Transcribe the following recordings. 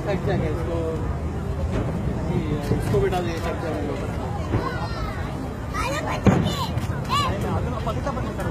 ये side check इसको? इसको भी डाल दिए साइड चेक में पति का बंद कर।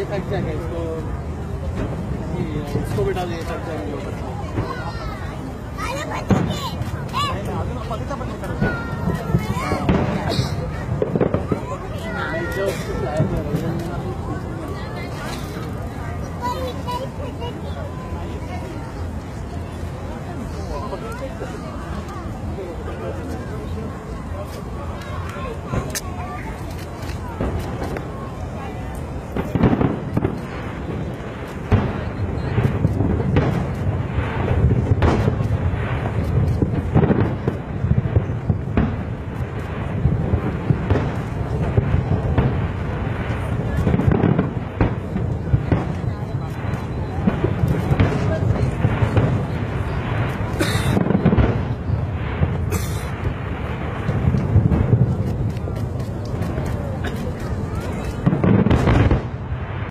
ये थक जाएगा इसको इसको बिठा दे फैक्ट जाएँगे